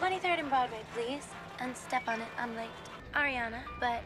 23rd and Broadway, please. And step on it, I'm late. Ariana, but